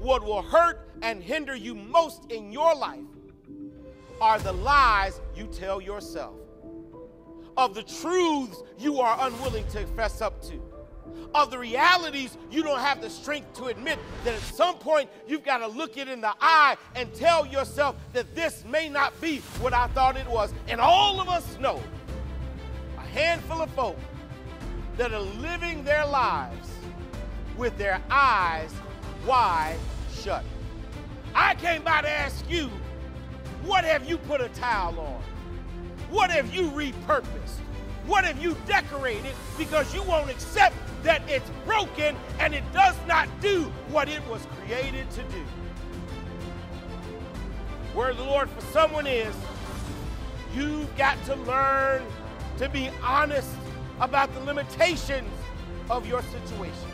what will hurt and hinder you most in your life are the lies you tell yourself, of the truths you are unwilling to fess up to, of the realities you don't have the strength to admit that at some point you've got to look it in the eye and tell yourself that this may not be what I thought it was. And all of us know a handful of folk that are living their lives with their eyes wide shut. I came by to ask you, what have you put a towel on? What have you repurposed? What have you decorated because you won't accept that it's broken and it does not do what it was created to do? Where the Lord for someone is, you've got to learn to be honest about the limitations of your situation.